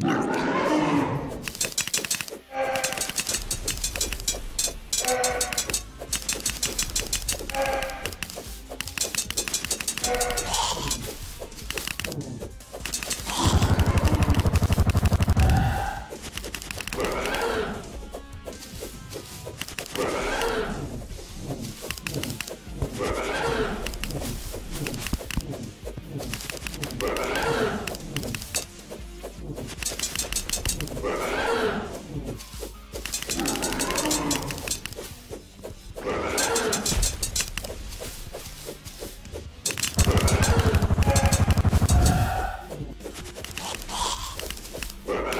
Brr. Bye-bye.